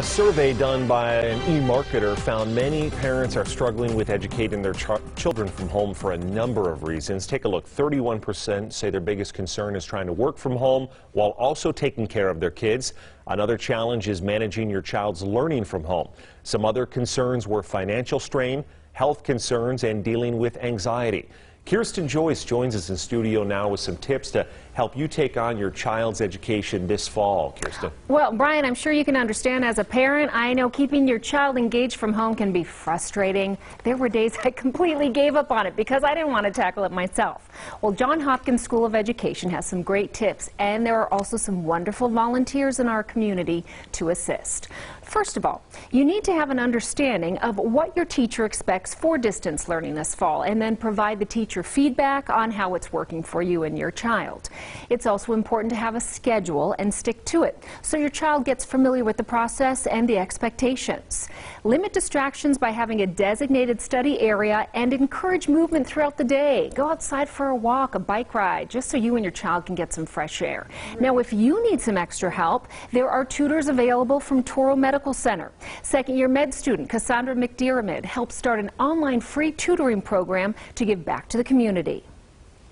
A survey done by an e-marketer found many parents are struggling with educating their ch children from home for a number of reasons. Take a look. 31% say their biggest concern is trying to work from home while also taking care of their kids. Another challenge is managing your child's learning from home. Some other concerns were financial strain, health concerns, and dealing with anxiety. Kirsten Joyce joins us in studio now with some tips to help you take on your child's education this fall. Kirsten. Well, Brian, I'm sure you can understand as a parent, I know keeping your child engaged from home can be frustrating. There were days I completely gave up on it because I didn't want to tackle it myself. Well, John Hopkins School of Education has some great tips, and there are also some wonderful volunteers in our community to assist. First of all, you need to have an understanding of what your teacher expects for distance learning this fall, and then provide the teacher feedback on how it's working for you and your child. It's also important to have a schedule and stick to it so your child gets familiar with the process and the expectations. Limit distractions by having a designated study area and encourage movement throughout the day. Go outside for a walk, a bike ride, just so you and your child can get some fresh air. Now, if you need some extra help, there are tutors available from Touro Medical Center. Second year med student Cassandra McDiarmid helped start an online free tutoring program to give back to the community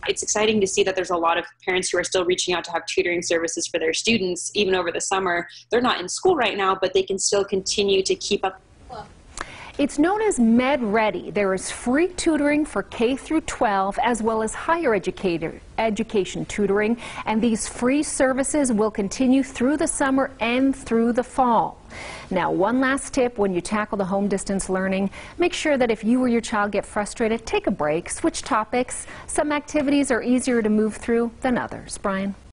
it's exciting to see that there's a lot of parents who are still reaching out to have tutoring services for their students even over the summer. They're not in school right now, but they can still continue to keep up it's known as Med Ready. There is free tutoring for K through 12 as well as higher education tutoring, and these free services will continue through the summer and through the fall. Now, one last tip when you tackle the home distance learning, make sure that if you or your child get frustrated, take a break, switch topics. Some activities are easier to move through than others. Brian?